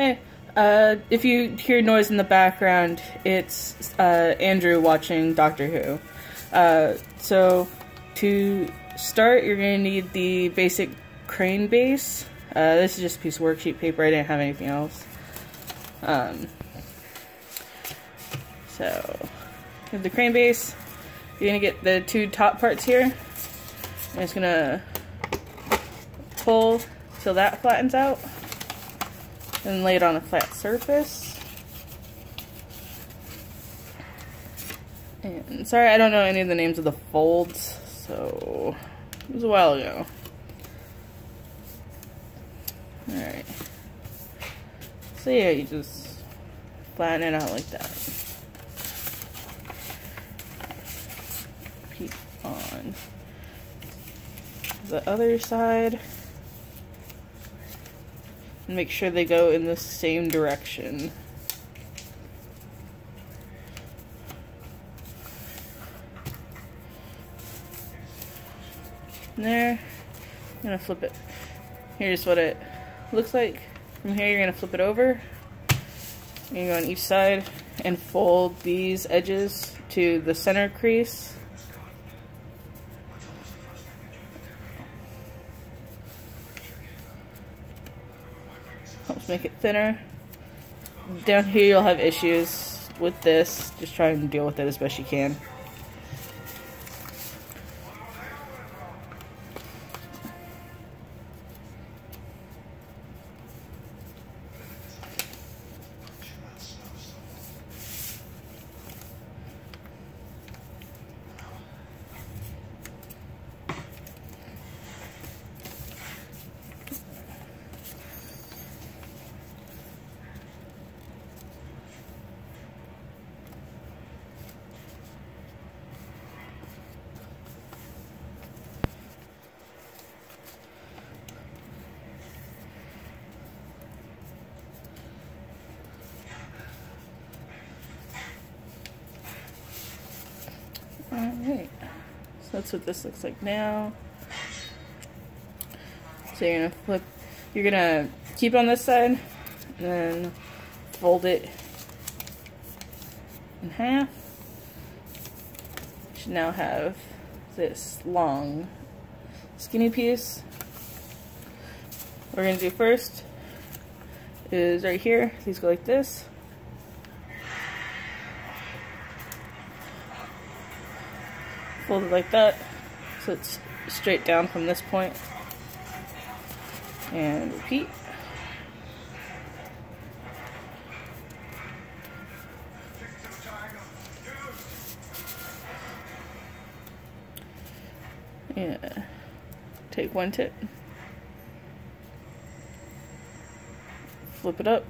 Hey, uh, if you hear noise in the background, it's uh, Andrew watching Doctor Who. Uh, so, to start, you're going to need the basic crane base. Uh, this is just a piece of worksheet paper, I didn't have anything else. Um, so, you have the crane base. You're going to get the two top parts here. I'm just going to pull till that flattens out and lay it on a flat surface. And sorry, I don't know any of the names of the folds, so it was a while ago. Alright. So yeah, you just flatten it out like that. Keep on the other side and make sure they go in the same direction. there, I'm gonna flip it. Here's what it looks like. From here, you're gonna flip it over. You go on each side and fold these edges to the center crease. Make it thinner. Down here you'll have issues with this. Just try and deal with it as best you can. Alright, so that's what this looks like now. So you're gonna flip, you're gonna keep on this side, and then fold it in half. You should now have this long skinny piece. What we're gonna do first is right here, these go like this. Fold it like that so it's straight down from this point. And repeat. Yeah. Take one tip. Flip it up.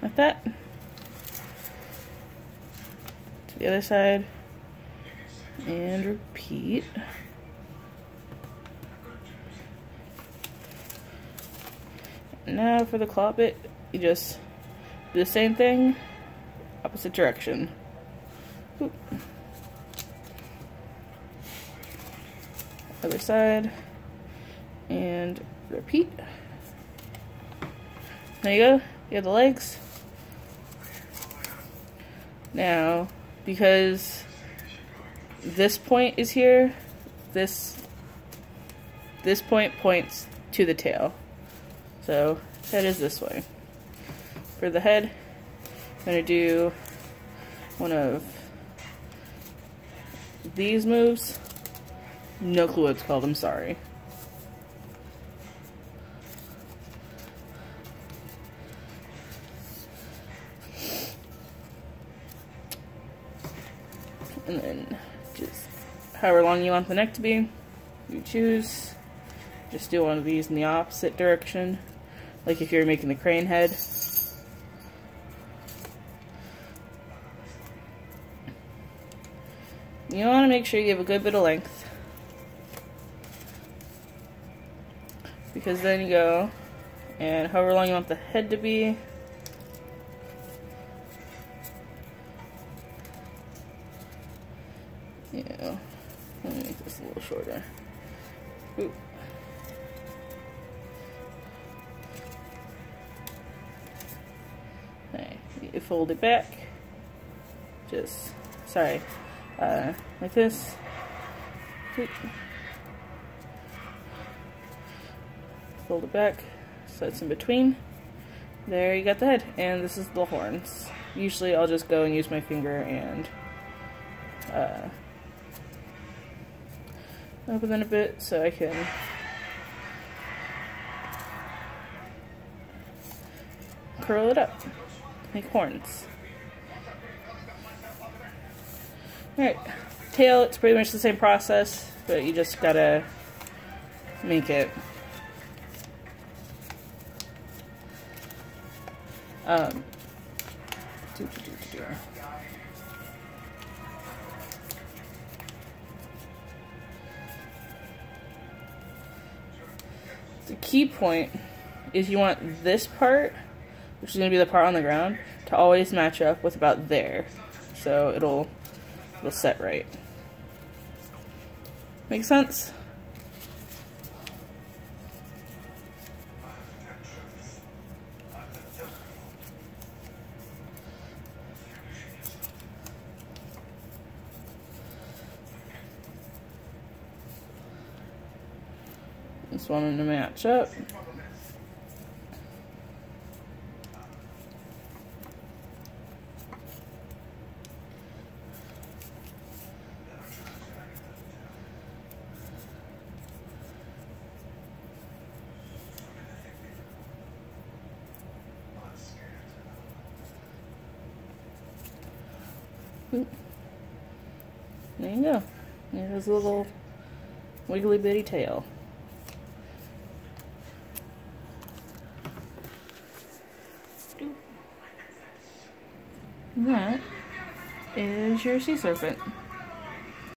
Like that the other side and repeat. Now for the claw bit, you just do the same thing, opposite direction. Oop. Other side, and repeat. There you go, you have the legs. Now, because this point is here, this this point points to the tail. So head is this way. For the head, I'm to do one of these moves. No clue what it's called, I'm sorry. And then just however long you want the neck to be, you choose. Just do one of these in the opposite direction, like if you're making the crane head. You want to make sure you have a good bit of length. Because then you go, and however long you want the head to be, go. Let me make this a little shorter. Oop. You fold it back. Just, sorry, uh, like this. Fold it back so it's in between. There you got the head, and this is the horns. Usually I'll just go and use my finger and uh, open them a bit so I can curl it up, make horns. Alright, tail, it's pretty much the same process, but you just gotta make it. Um, The key point is you want this part which is going to be the part on the ground, to always match up with about there. So it'll, it'll set right. Make sense? Just them to match up. There you go. There's a little wiggly bitty tail. That is your sea serpent.